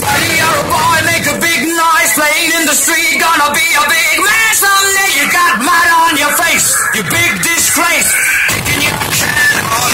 María the street, gonna be a big man someday. You got mud on your face, you big disgrace. Thinking you can all